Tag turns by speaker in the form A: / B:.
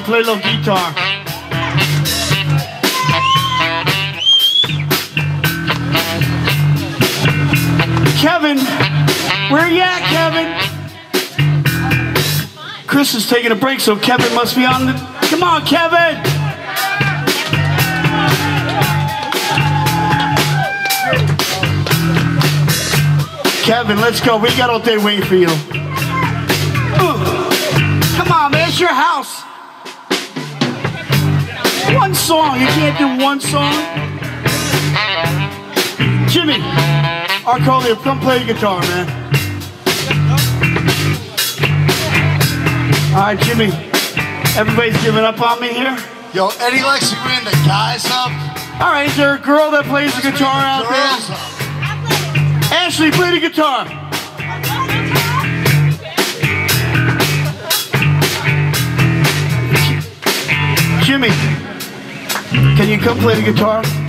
A: play a little guitar. Kevin, where you at, Kevin? Chris is taking a break, so Kevin must be on the. Come on, Kevin! Kevin, let's go. We got all day waiting for you. One song. You can't do one song. Jimmy, Arcolio, come play the guitar, man. All right, Jimmy. Everybody's giving up on me here.
B: Yo, Eddie likes to bring the guys up.
A: All right, is there a girl that plays the guitar out
B: Girls
A: there?
B: up.
A: Ashley, play the guitar. Jimmy, can you come play the guitar?